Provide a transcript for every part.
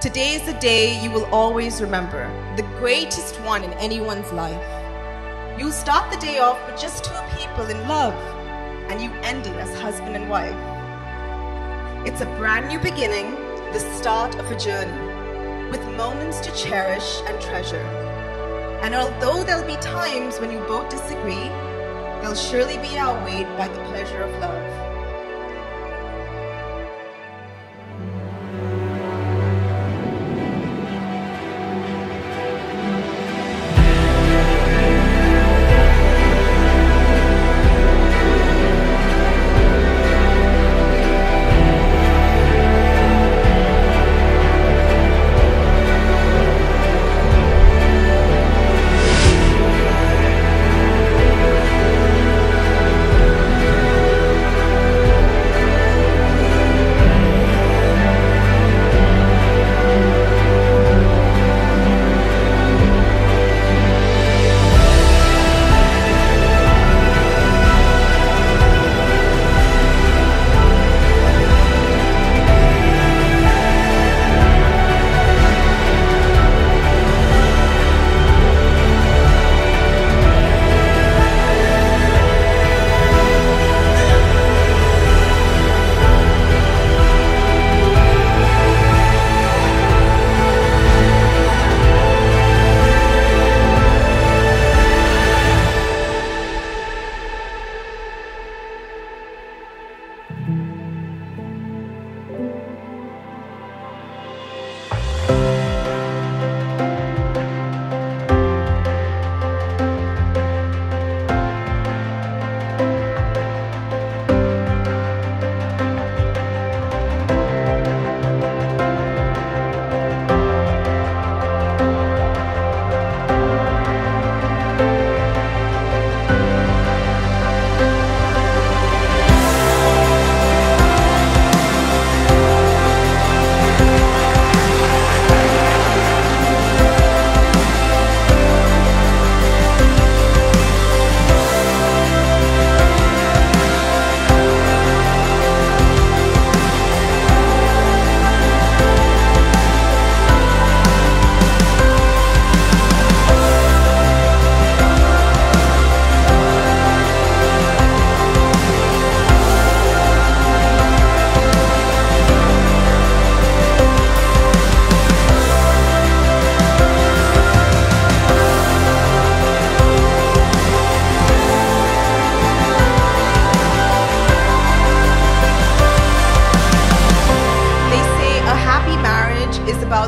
Today is a day you will always remember, the greatest one in anyone's life. You'll start the day off with just two people in love, and you end it as husband and wife. It's a brand new beginning, the start of a journey, with moments to cherish and treasure. And although there'll be times when you both disagree, they'll surely be outweighed by the pleasure of love.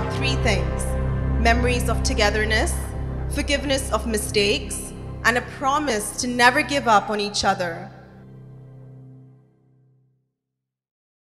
About three things. Memories of togetherness, forgiveness of mistakes, and a promise to never give up on each other